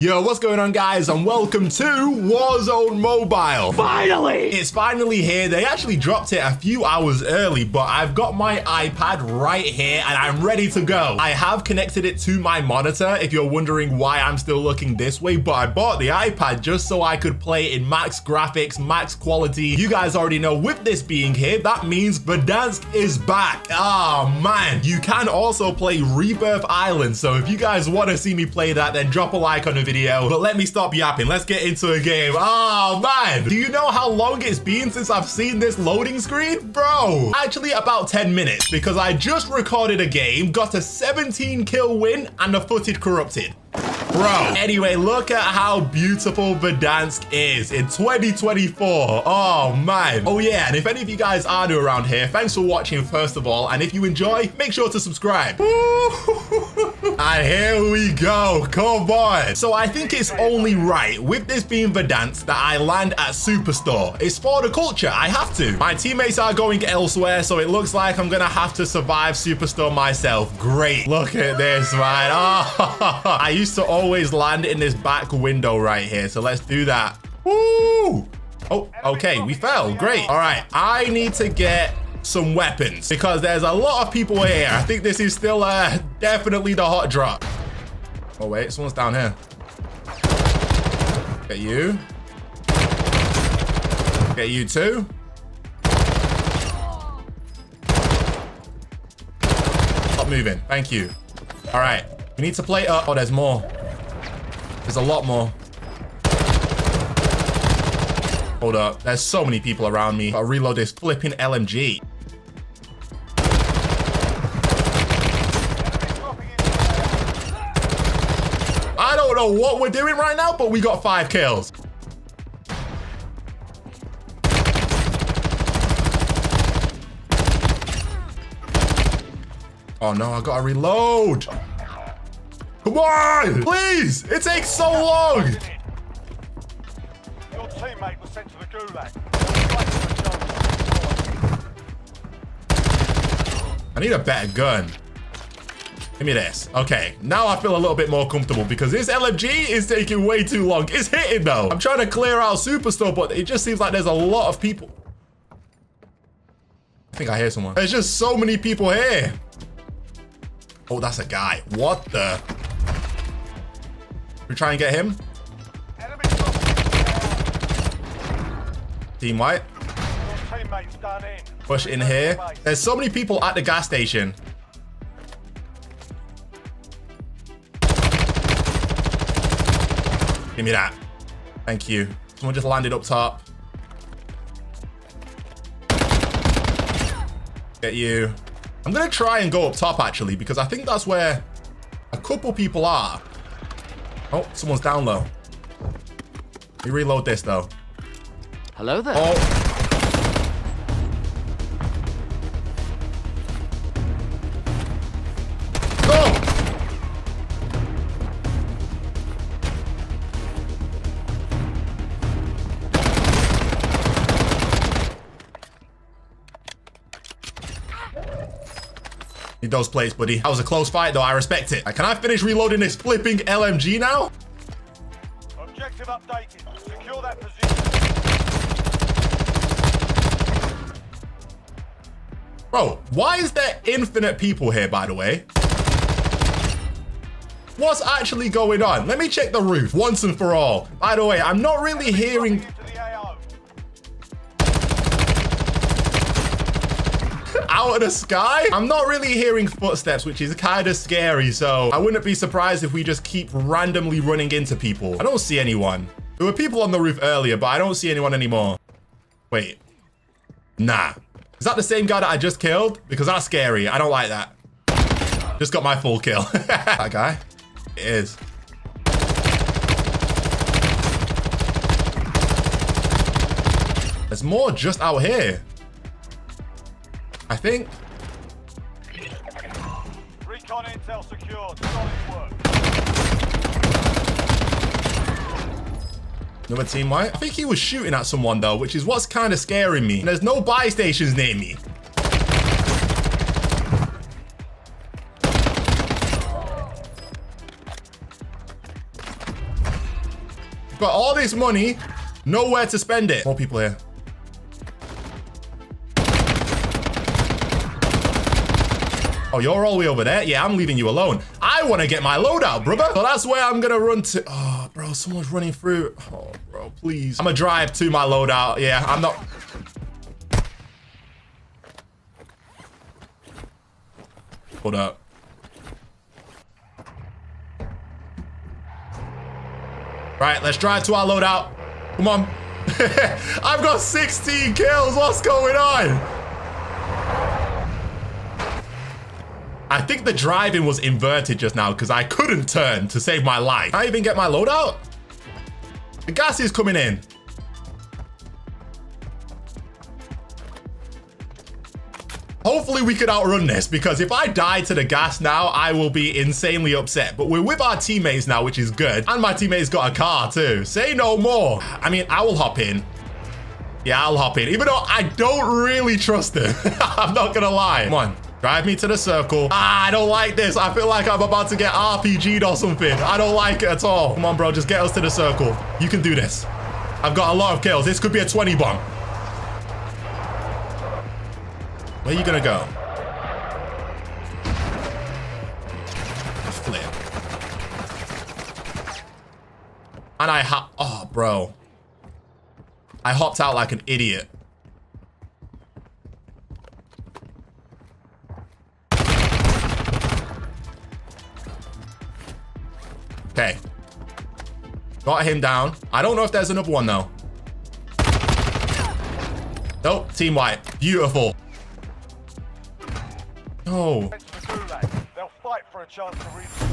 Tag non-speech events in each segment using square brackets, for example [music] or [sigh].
Yo, what's going on guys and welcome to Warzone Mobile. Finally! It's finally here. They actually dropped it a few hours early, but I've got my iPad right here and I'm ready to go. I have connected it to my monitor if you're wondering why I'm still looking this way, but I bought the iPad just so I could play in max graphics, max quality. You guys already know with this being here, that means Verdansk is back. Oh man, you can also play Rebirth Island. So if you guys want to see me play that, then drop a like on the video. But let me stop yapping. Let's get into a game. Oh, man. Do you know how long it's been since I've seen this loading screen? Bro, actually about 10 minutes because I just recorded a game, got a 17 kill win and the footage corrupted. Bro, anyway, look at how beautiful Verdansk is in 2024. Oh, man. Oh, yeah, and if any of you guys are new around here, thanks for watching, first of all. And if you enjoy, make sure to subscribe. [laughs] and here we go. Come on. So I think it's only right, with this being Verdansk, that I land at Superstore. It's for the culture. I have to. My teammates are going elsewhere, so it looks like I'm going to have to survive Superstore myself. Great. Look at this, man. Oh, [laughs] [laughs] I used to always land in this back window right here. So let's do that. Woo! Oh, okay. We fell. Great. All right. I need to get some weapons because there's a lot of people here. I think this is still uh, definitely the hot drop. Oh, wait. Someone's down here. Get you. Get you too. Stop moving. Thank you. All right. We need to play up. Oh, there's more. There's a lot more. Hold up. There's so many people around me. I'll reload this flipping LMG. I don't know what we're doing right now, but we got five kills. Oh no, I gotta reload. Come on, please. It takes so long. Your teammate was sent to the gulag. I need a better gun. Give me this. Okay, now I feel a little bit more comfortable because this LMG is taking way too long. It's hitting though. I'm trying to clear out Superstore, but it just seems like there's a lot of people. I think I hear someone. There's just so many people here. Oh, that's a guy. What the? We try and get him. Team wipe. Your teammate's done in. Push in here. There's so many people at the gas station. Give me that. Thank you. Someone just landed up top. Get you. I'm gonna try and go up top actually because I think that's where a couple people are. Oh, someone's down low. Let me reload this though. Hello there. Oh. Need those plays, buddy. That was a close fight, though. I respect it. Can I finish reloading this flipping LMG now? Objective updated. Secure that position. Bro, why is there infinite people here, by the way? What's actually going on? Let me check the roof once and for all. By the way, I'm not really hearing... of the sky. I'm not really hearing footsteps, which is kind of scary. So I wouldn't be surprised if we just keep randomly running into people. I don't see anyone. There were people on the roof earlier, but I don't see anyone anymore. Wait. Nah. Is that the same guy that I just killed? Because that's scary. I don't like that. Just got my full kill. [laughs] that guy? It is. There's more just out here. I think. Recon intel secured. Solid work. Another team wipe. I think he was shooting at someone though, which is what's kind of scaring me. And there's no buy stations near me. Got all this money, nowhere to spend it. More people here. Oh, you're all the way over there? Yeah, I'm leaving you alone. I want to get my loadout, brother. So that's where I'm going to run to. Oh, bro, someone's running through. Oh, bro, please. I'm going to drive to my loadout. Yeah, I'm not... Hold up. Right, let's drive to our loadout. Come on. [laughs] I've got 16 kills. What's going on? I think the driving was inverted just now because I couldn't turn to save my life. I even get my loadout? The gas is coming in. Hopefully we could outrun this because if I die to the gas now, I will be insanely upset. But we're with our teammates now, which is good. And my teammates got a car too. Say no more. I mean, I will hop in. Yeah, I'll hop in. Even though I don't really trust him. [laughs] I'm not gonna lie. Come on. Drive me to the circle. Ah, I don't like this. I feel like I'm about to get RPG'd or something. I don't like it at all. Come on, bro. Just get us to the circle. You can do this. I've got a lot of kills. This could be a 20 bomb. Where are you gonna go? Flip. And I hop. Oh, bro. I hopped out like an idiot. Okay. Got him down. I don't know if there's another one, though. Nope, team wipe. Beautiful. No. They'll fight for a chance to reach.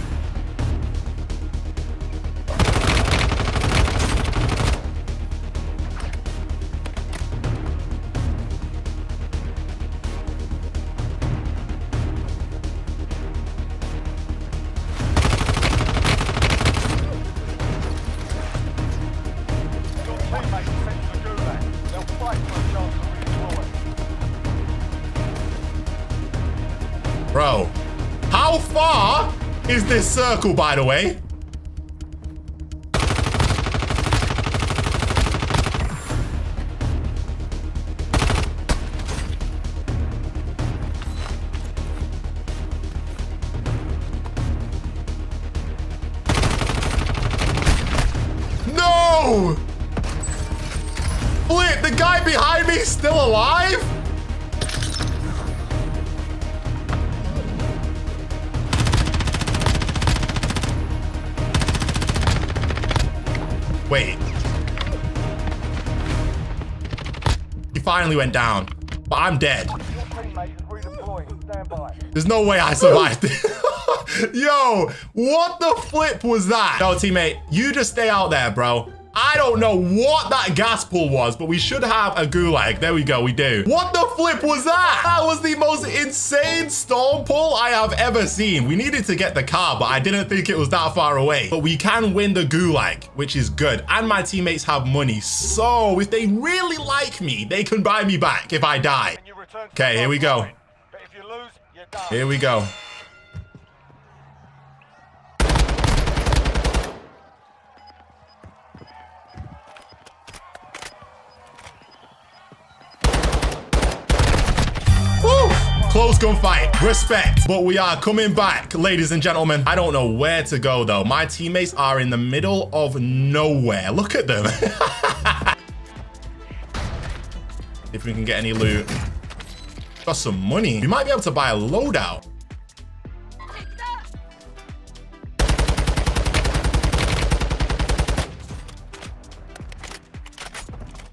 This circle, by the way? No! Wait, the guy behind me is still alive? Wait. He finally went down, but I'm dead. There's no way I survived. [laughs] Yo, what the flip was that? Yo, teammate, you just stay out there, bro. I don't know what that gas pull was, but we should have a gulag. There we go, we do. What the flip was that? That was the most insane storm pull I have ever seen. We needed to get the car, but I didn't think it was that far away. But we can win the gulag, which is good. And my teammates have money. So if they really like me, they can buy me back if I die. Okay, here we go. Here we go. Close gunfight. Respect. But we are coming back, ladies and gentlemen. I don't know where to go, though. My teammates are in the middle of nowhere. Look at them. [laughs] if we can get any loot. Got some money. We might be able to buy a loadout.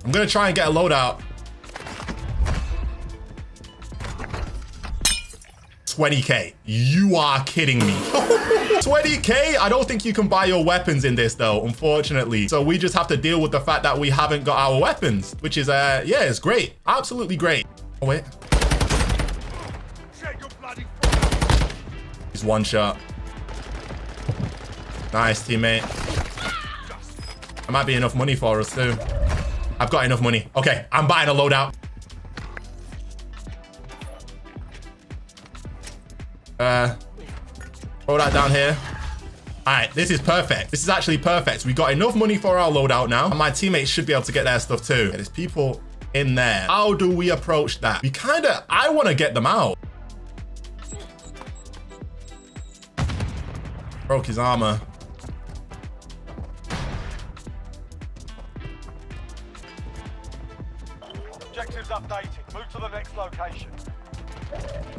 I'm gonna try and get a loadout. 20k. You are kidding me. [laughs] 20k? I don't think you can buy your weapons in this though, unfortunately. So we just have to deal with the fact that we haven't got our weapons, which is, uh, yeah, it's great. Absolutely great. Oh, wait. He's one shot. Nice, teammate. That might be enough money for us too. I've got enough money. Okay, I'm buying a loadout. Uh, throw that down here. All right, this is perfect. This is actually perfect. We got enough money for our loadout now. And my teammates should be able to get their stuff too. There's people in there. How do we approach that? We kind of, I want to get them out. Broke his armor. Objectives updated. Move to the next location.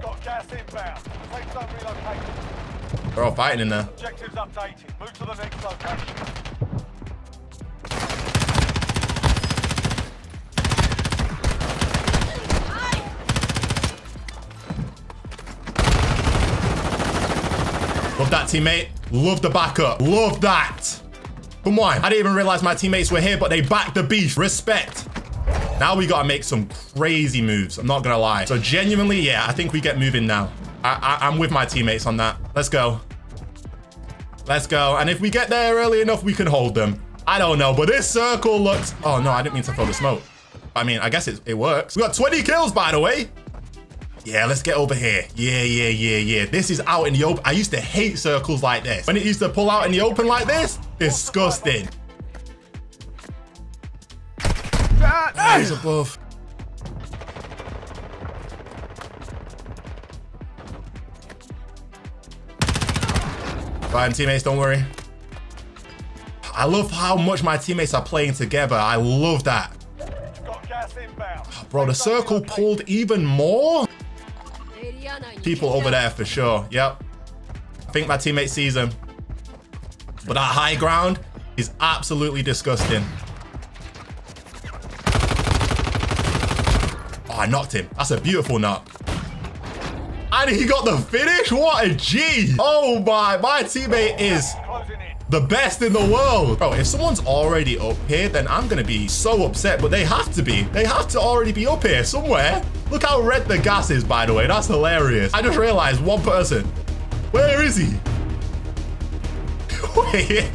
Got gas inbound. Safe zone relocated. They're all fighting in there. Objectives updated. Move to the next location. Love that, teammate. Love the backup. Love that. Come on. I didn't even realize my teammates were here, but they backed the beef. Respect. Now we gotta make some crazy moves. I'm not gonna lie. So genuinely, yeah, I think we get moving now. I, I, I'm with my teammates on that. Let's go. Let's go. And if we get there early enough, we can hold them. I don't know, but this circle looks... Oh, no, I didn't mean to throw the smoke. I mean, I guess it, it works. We got 20 kills, by the way. Yeah, let's get over here. Yeah, yeah, yeah, yeah. This is out in the open. I used to hate circles like this. When it used to pull out in the open like this, disgusting. He's above. Fine, teammates, don't worry. I love how much my teammates are playing together. I love that. You've got gas inbound. Bro, the circle pulled even more. People over there for sure. Yep. I think my teammate sees him. But that high ground is absolutely disgusting. I knocked him. That's a beautiful knock. And he got the finish? What a G. Oh my, my teammate is the best in the world. Bro, if someone's already up here, then I'm gonna be so upset, but they have to be. They have to already be up here somewhere. Look how red the gas is, by the way. That's hilarious. I just realized one person. Where is he? [laughs] Wait.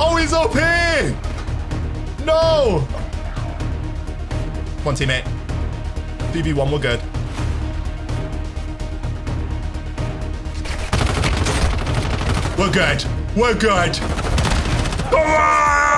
Oh, he's up here. No. Come on, teammate. 2v1, we're good. We're good. We're good. On!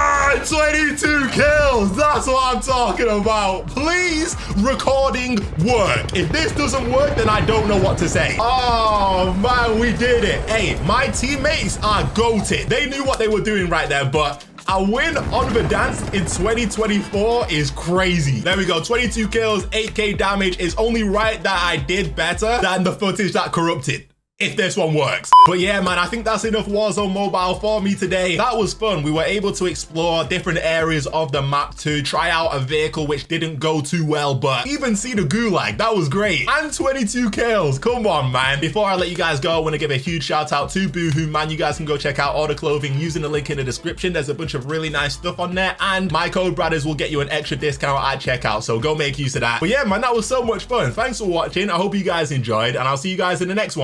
22 kills! That's what I'm talking about. Please, recording work. If this doesn't work, then I don't know what to say. Oh, man, we did it. Hey, my teammates are goated. They knew what they were doing right there, but a win on Verdansk in 2024 is crazy. There we go, 22 kills, 8k damage. It's only right that I did better than the footage that corrupted if this one works. But yeah, man, I think that's enough Warzone Mobile for me today. That was fun. We were able to explore different areas of the map to try out a vehicle which didn't go too well, but even see the Gulag. That was great. And 22 kills. Come on, man. Before I let you guys go, I want to give a huge shout out to boohooMAN. You guys can go check out all the clothing using the link in the description. There's a bunch of really nice stuff on there. And my code BRADERZ will get you an extra discount at checkout. So go make use of that. But yeah, man, that was so much fun. Thanks for watching. I hope you guys enjoyed and I'll see you guys in the next one.